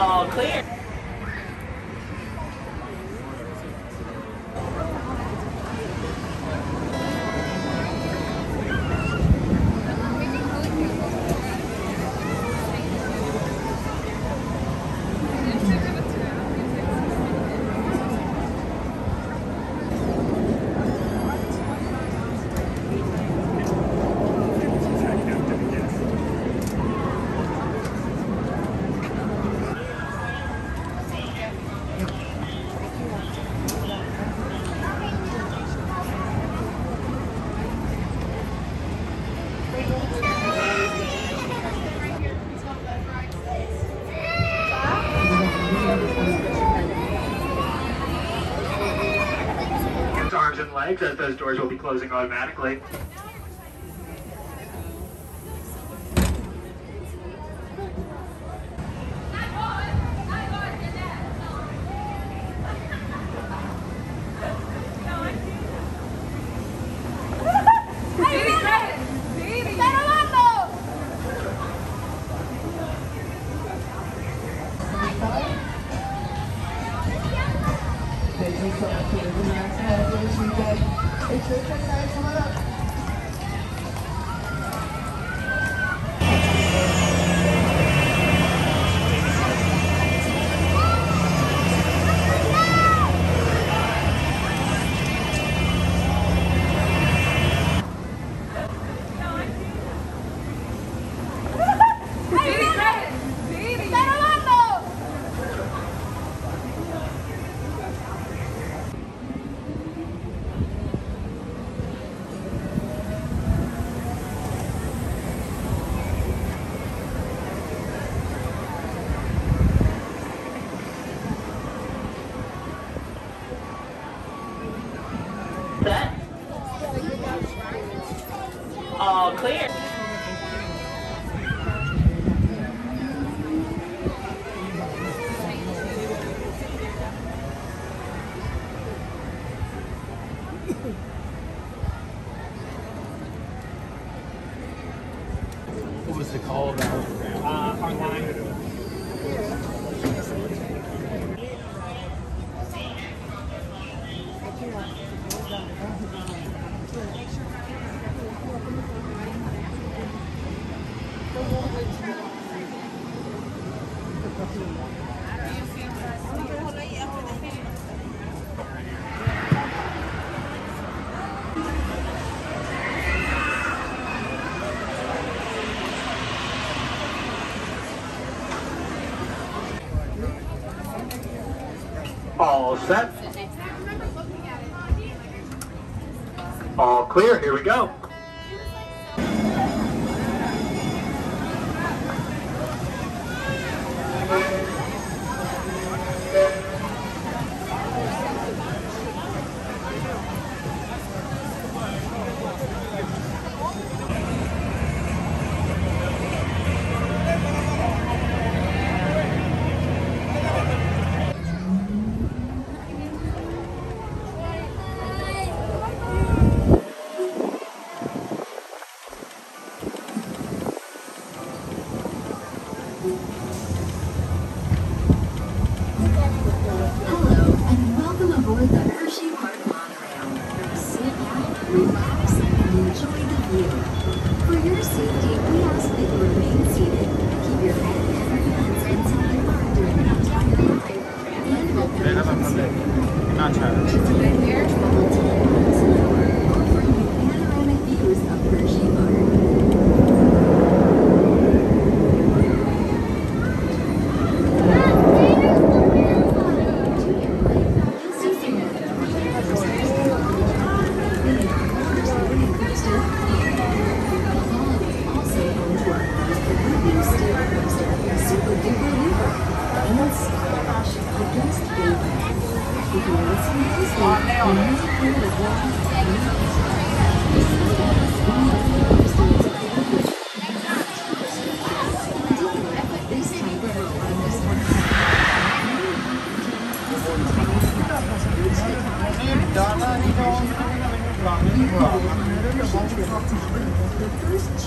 all clear. flag says those doors will be closing automatically. All set. All clear. Here we go. not Travis.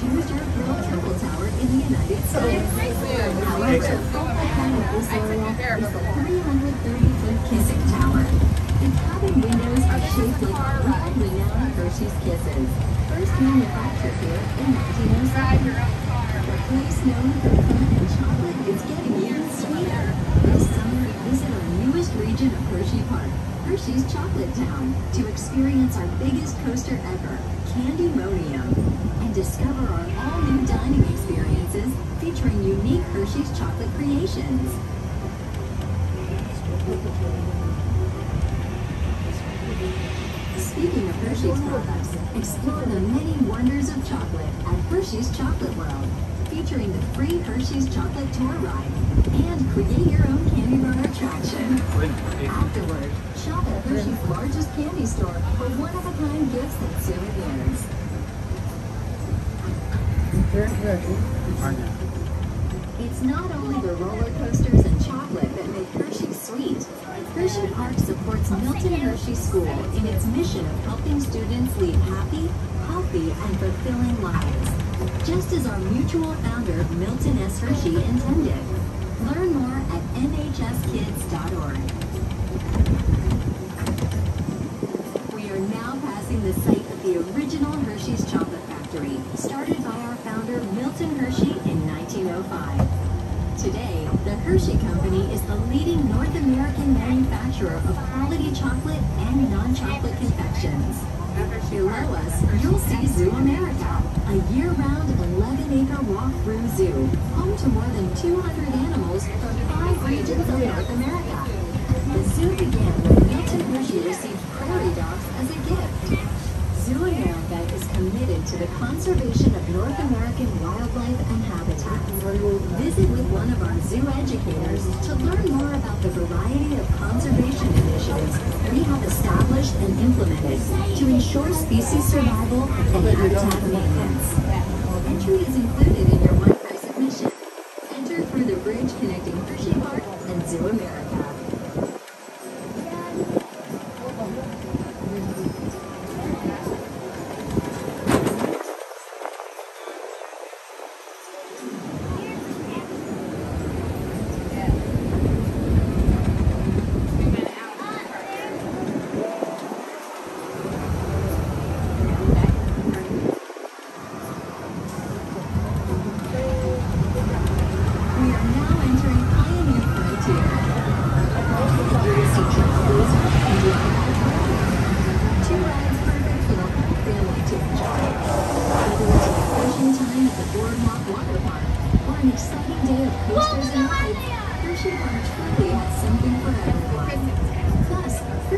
Choose your thrill tower in the United States. However, the of this is the 330-foot Kissing Tower. The cabin windows are shaped like world-renowned Hershey's Kisses, first manufactured here in 1907. A place known for fun and chocolate is getting even sweeter. This summer, visit our newest region of Hershey Park, Hershey's Chocolate Town, to experience our biggest coaster ever, Candymonium, and discover our all-new dining experiences featuring unique Hershey's chocolate creations. Speaking of Hershey's products, explore the many wonders of chocolate at Hershey's Chocolate World, featuring the free Hershey's Chocolate Tour Ride and create your own candy bar attraction. Afterward, shop at Hershey's largest candy store for one-of-a-kind gifts and souvenirs. It's not only the roller coasters and chocolate that make Hershey sweet. Hershey Park supports Milton Hershey School in its mission of helping students lead happy, healthy, and fulfilling lives. Just as our mutual founder, Milton S. Hershey, intended. Learn more at mhskids.org. We are now passing the site of the original Hershey's Chocolate Factory, started by our founder Milton Hershey in 1905. Today, the Hershey Company is the leading North American manufacturer of quality chocolate and non-chocolate confections. Below us, you'll see Zoo America, a year-round 11-acre walk-through zoo, home to more than 200 animals from five regions of North America. The zoo began when Milton Hershey received prairie dogs as a gift. Zoo America is committed to the conservation of North American wildlife and habitats. Visit with one of our zoo educators to learn more about the variety of conservation initiatives we have established and implemented to ensure species survival and habitat maintenance. Entry is included in your one-price admission. Enter through the bridge connecting Hershey Park and Zoo America.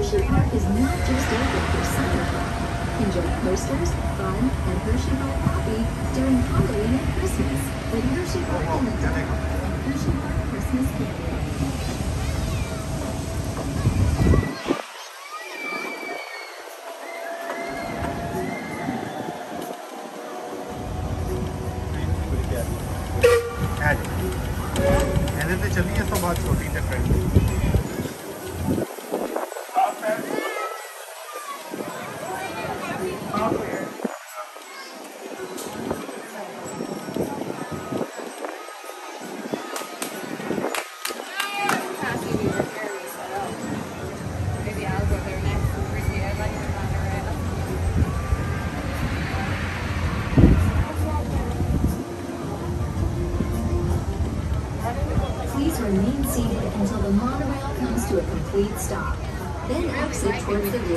Hershey Park is not just open for summer fun. Enjoy coasters, fun, and Hershey Park coffee during Halloween and Christmas with Hershey Park in the Dark and Hershey Park Christmas Candy. ऐसे तो चलिए तो बात छोटी different 自己，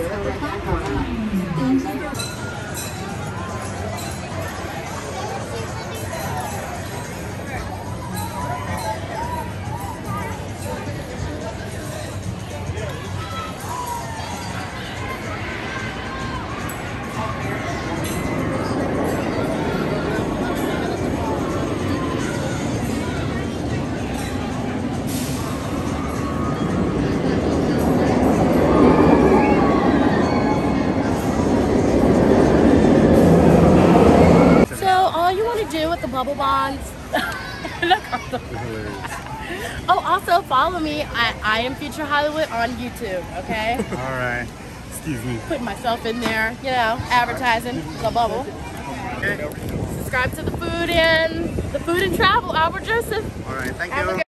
follow me. I, I am Future Hollywood on YouTube, okay? All right. Excuse me. Putting myself in there, you know, advertising the bubble. Okay. Subscribe to the food and the food and travel, Albert Joseph. All right. Thank you.